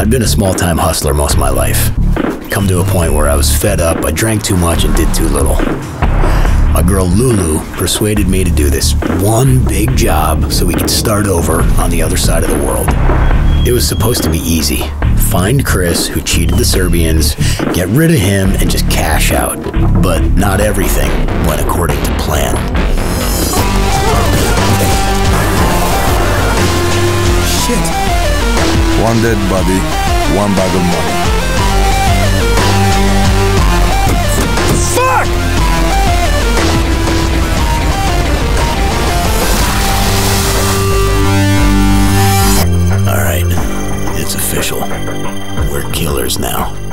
I'd been a small time hustler most of my life. Come to a point where I was fed up, I drank too much and did too little. My girl Lulu persuaded me to do this one big job so we could start over on the other side of the world. It was supposed to be easy. Find Chris, who cheated the Serbians, get rid of him, and just cash out. But not everything went according to plan. One dead body, one bag of money. Fuck! All right, it's official. We're killers now.